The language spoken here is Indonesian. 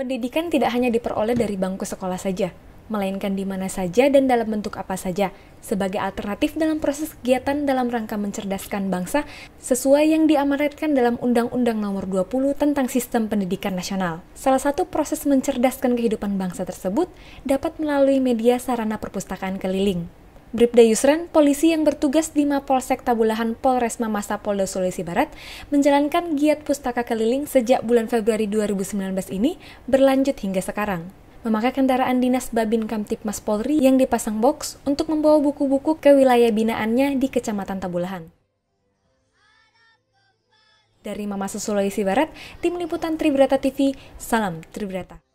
Pendidikan tidak hanya diperoleh dari bangku sekolah saja, melainkan di mana saja dan dalam bentuk apa saja, sebagai alternatif dalam proses kegiatan dalam rangka mencerdaskan bangsa sesuai yang diamanatkan dalam Undang-Undang Nomor 20 tentang Sistem Pendidikan Nasional. Salah satu proses mencerdaskan kehidupan bangsa tersebut dapat melalui media sarana perpustakaan keliling. Bribda Yusran, polisi yang bertugas di Mapolsek Tabulahan Polres Mamasa Polda Sulawesi Barat, menjalankan giat pustaka keliling sejak bulan Februari 2019 ini berlanjut hingga sekarang. Memakai kendaraan dinas Babin Kamtipmas Polri yang dipasang box untuk membawa buku-buku ke wilayah binaannya di Kecamatan Tabulahan. Dari Mamasa Sulawesi Barat, Tim Liputan Tribrata TV, Salam Tribrata.